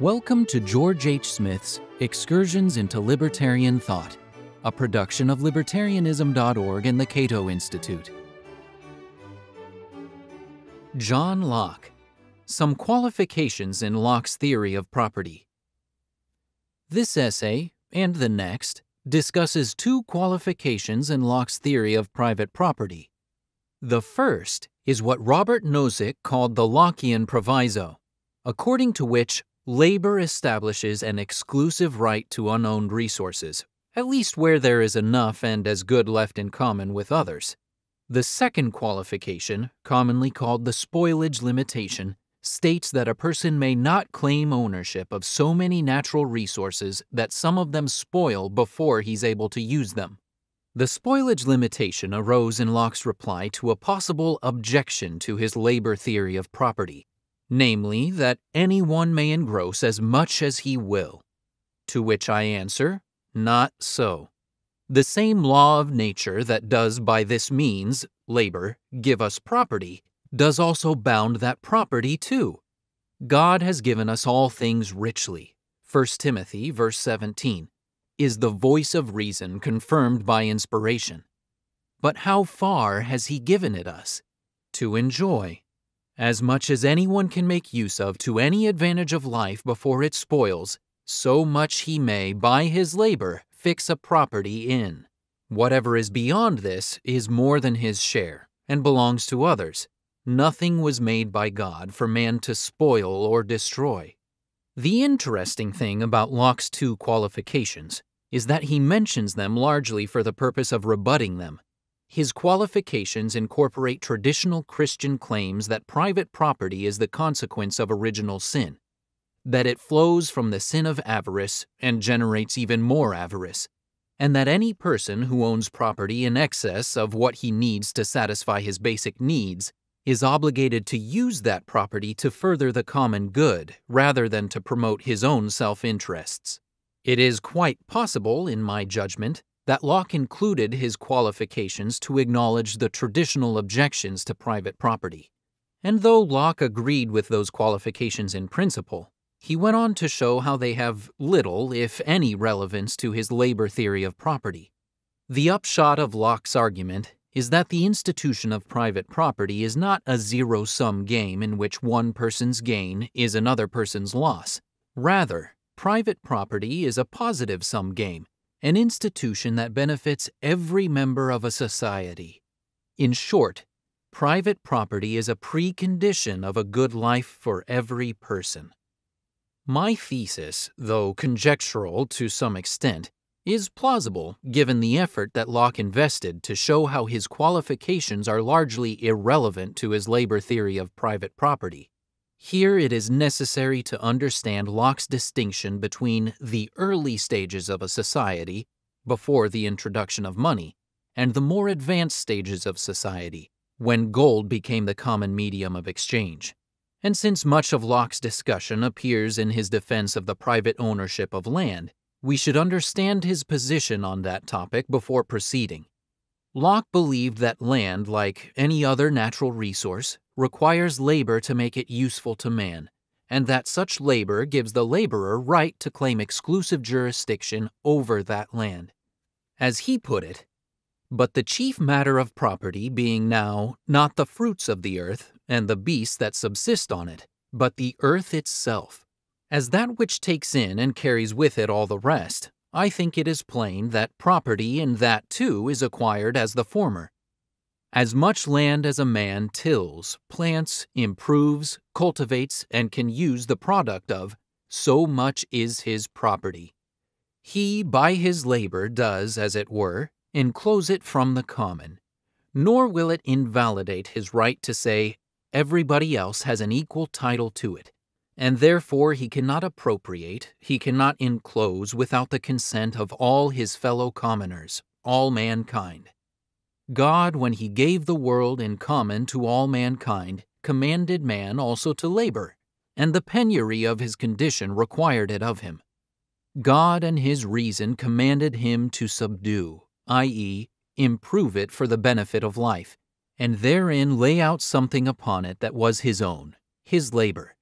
Welcome to George H. Smith's Excursions into Libertarian Thought, a production of libertarianism.org and the Cato Institute. John Locke Some Qualifications in Locke's Theory of Property. This essay, and the next, discusses two qualifications in Locke's theory of private property. The first is what Robert Nozick called the Lockean proviso, according to which labor establishes an exclusive right to unowned resources, at least where there is enough and as good left in common with others. The second qualification, commonly called the spoilage limitation, states that a person may not claim ownership of so many natural resources that some of them spoil before he's able to use them. The spoilage limitation arose in Locke's reply to a possible objection to his labor theory of property, namely that anyone may engross as much as he will. To which I answer, not so. The same law of nature that does by this means, labor, give us property, does also bound that property too. God has given us all things richly. 1 Timothy verse 17 is the voice of reason confirmed by inspiration. But how far has he given it us? To enjoy, as much as anyone can make use of to any advantage of life before it spoils, so much he may, by his labor, fix a property in. Whatever is beyond this is more than his share, and belongs to others. Nothing was made by God for man to spoil or destroy. The interesting thing about Locke's two qualifications is that he mentions them largely for the purpose of rebutting them. His qualifications incorporate traditional Christian claims that private property is the consequence of original sin, that it flows from the sin of avarice and generates even more avarice, and that any person who owns property in excess of what he needs to satisfy his basic needs is obligated to use that property to further the common good rather than to promote his own self interests. It is quite possible, in my judgment, that Locke included his qualifications to acknowledge the traditional objections to private property. And though Locke agreed with those qualifications in principle, he went on to show how they have little, if any, relevance to his labor theory of property. The upshot of Locke's argument is that the institution of private property is not a zero sum game in which one person's gain is another person's loss. Rather, private property is a positive sum game an institution that benefits every member of a society. In short, private property is a precondition of a good life for every person. My thesis, though conjectural to some extent, is plausible given the effort that Locke invested to show how his qualifications are largely irrelevant to his labor theory of private property. Here it is necessary to understand Locke's distinction between the early stages of a society, before the introduction of money, and the more advanced stages of society, when gold became the common medium of exchange. And since much of Locke's discussion appears in his defense of the private ownership of land, we should understand his position on that topic before proceeding. Locke believed that land, like any other natural resource, requires labor to make it useful to man, and that such labor gives the laborer right to claim exclusive jurisdiction over that land. As he put it, but the chief matter of property being now not the fruits of the earth and the beasts that subsist on it, but the earth itself, as that which takes in and carries with it all the rest, I think it is plain that property in that too is acquired as the former. As much land as a man tills, plants, improves, cultivates, and can use the product of, so much is his property. He, by his labor, does, as it were, enclose it from the common. Nor will it invalidate his right to say, everybody else has an equal title to it, and therefore he cannot appropriate, he cannot enclose without the consent of all his fellow commoners, all mankind. God, when he gave the world in common to all mankind, commanded man also to labor, and the penury of his condition required it of him. God and his reason commanded him to subdue, i.e., improve it for the benefit of life, and therein lay out something upon it that was his own, his labor.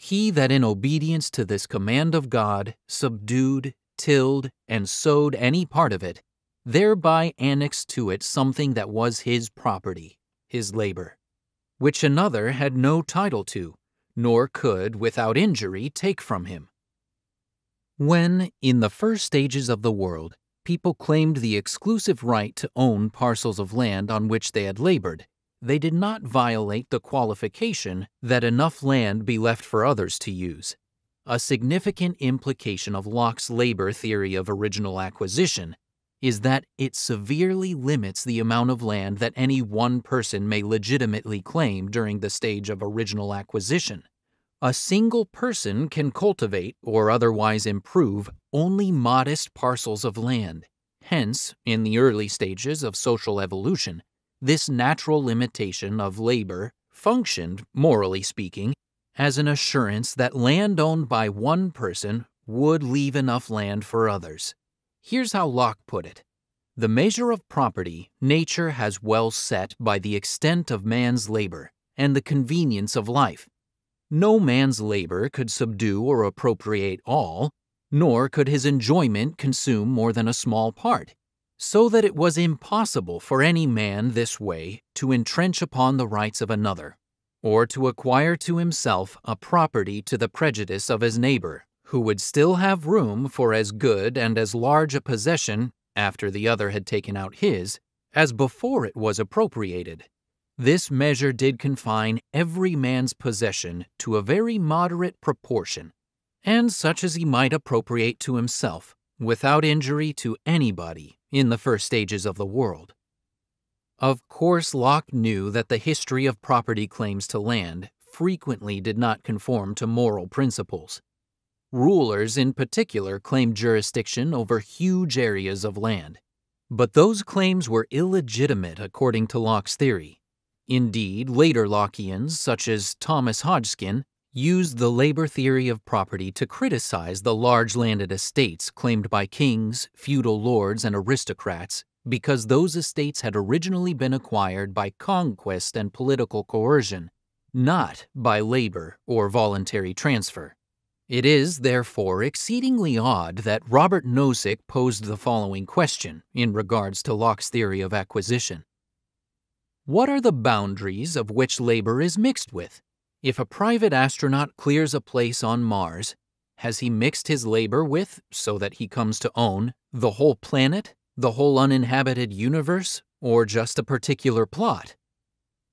He that in obedience to this command of God subdued, tilled, and sowed any part of it, thereby annexed to it something that was his property, his labor, which another had no title to, nor could, without injury, take from him. When, in the first stages of the world, people claimed the exclusive right to own parcels of land on which they had labored, they did not violate the qualification that enough land be left for others to use. A significant implication of Locke's labor theory of original acquisition is that it severely limits the amount of land that any one person may legitimately claim during the stage of original acquisition. A single person can cultivate or otherwise improve only modest parcels of land. Hence, in the early stages of social evolution, this natural limitation of labor functioned, morally speaking, as an assurance that land owned by one person would leave enough land for others. Here's how Locke put it The measure of property nature has well set by the extent of man's labor and the convenience of life. No man's labor could subdue or appropriate all, nor could his enjoyment consume more than a small part, so that it was impossible for any man this way to entrench upon the rights of another, or to acquire to himself a property to the prejudice of his neighbor, who would still have room for as good and as large a possession after the other had taken out his as before it was appropriated. This measure did confine every man's possession to a very moderate proportion, and such as he might appropriate to himself, without injury to anybody in the first stages of the world. Of course, Locke knew that the history of property claims to land frequently did not conform to moral principles. Rulers, in particular, claimed jurisdiction over huge areas of land. But those claims were illegitimate according to Locke's theory, Indeed, later Lockeans, such as Thomas Hodgkin, used the labor theory of property to criticize the large landed estates claimed by kings, feudal lords, and aristocrats because those estates had originally been acquired by conquest and political coercion, not by labor or voluntary transfer. It is, therefore, exceedingly odd that Robert Nozick posed the following question in regards to Locke's theory of acquisition. What are the boundaries of which labor is mixed with? If a private astronaut clears a place on Mars, has he mixed his labor with, so that he comes to own, the whole planet, the whole uninhabited universe, or just a particular plot?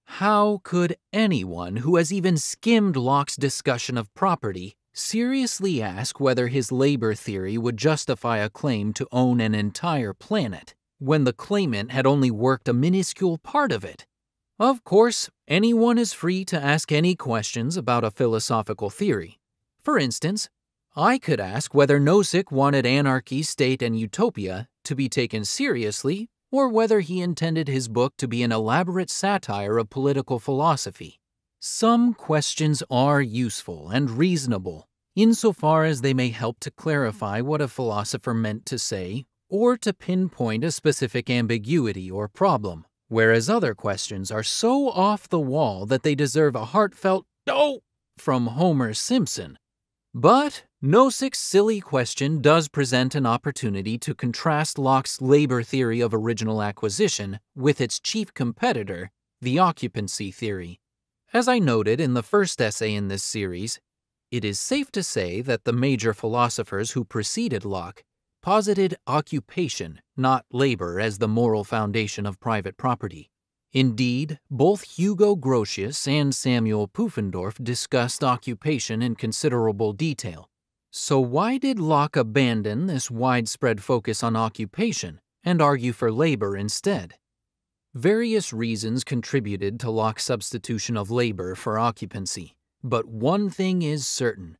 How could anyone who has even skimmed Locke's discussion of property seriously ask whether his labor theory would justify a claim to own an entire planet? when the claimant had only worked a minuscule part of it. Of course, anyone is free to ask any questions about a philosophical theory. For instance, I could ask whether Nozick wanted anarchy, state, and utopia to be taken seriously, or whether he intended his book to be an elaborate satire of political philosophy. Some questions are useful and reasonable, insofar as they may help to clarify what a philosopher meant to say or to pinpoint a specific ambiguity or problem, whereas other questions are so off the wall that they deserve a heartfelt "Oh!" from Homer Simpson. But Nozick's silly question does present an opportunity to contrast Locke's labor theory of original acquisition with its chief competitor, the occupancy theory. As I noted in the first essay in this series, it is safe to say that the major philosophers who preceded Locke posited occupation, not labor, as the moral foundation of private property. Indeed, both Hugo Grotius and Samuel Pufendorf discussed occupation in considerable detail. So why did Locke abandon this widespread focus on occupation and argue for labor instead? Various reasons contributed to Locke's substitution of labor for occupancy, but one thing is certain.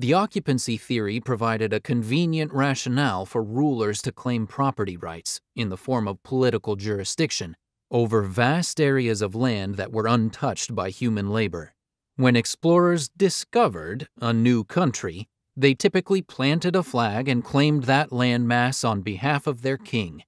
The occupancy theory provided a convenient rationale for rulers to claim property rights, in the form of political jurisdiction, over vast areas of land that were untouched by human labor. When explorers discovered a new country, they typically planted a flag and claimed that landmass on behalf of their king.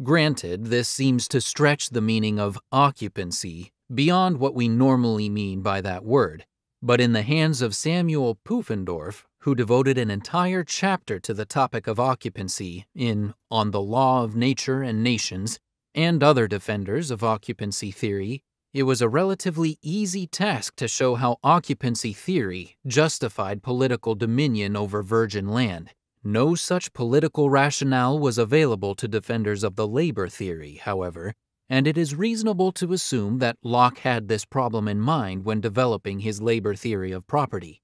Granted, this seems to stretch the meaning of occupancy beyond what we normally mean by that word, but in the hands of Samuel Pufendorf, who devoted an entire chapter to the topic of occupancy in On the Law of Nature and Nations, and other defenders of occupancy theory, it was a relatively easy task to show how occupancy theory justified political dominion over virgin land. No such political rationale was available to defenders of the labor theory, however, and it is reasonable to assume that Locke had this problem in mind when developing his labor theory of property.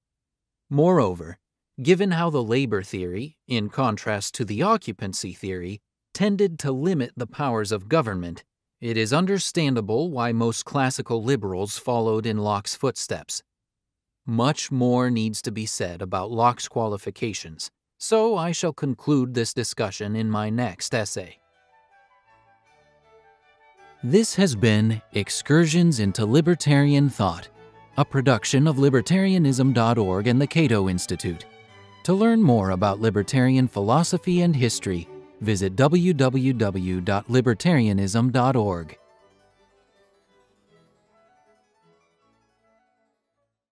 Moreover, given how the labor theory, in contrast to the occupancy theory, tended to limit the powers of government, it is understandable why most classical liberals followed in Locke's footsteps. Much more needs to be said about Locke's qualifications, so I shall conclude this discussion in my next essay. This has been Excursions into Libertarian Thought, a production of libertarianism.org and the Cato Institute. To learn more about libertarian philosophy and history, visit www.libertarianism.org.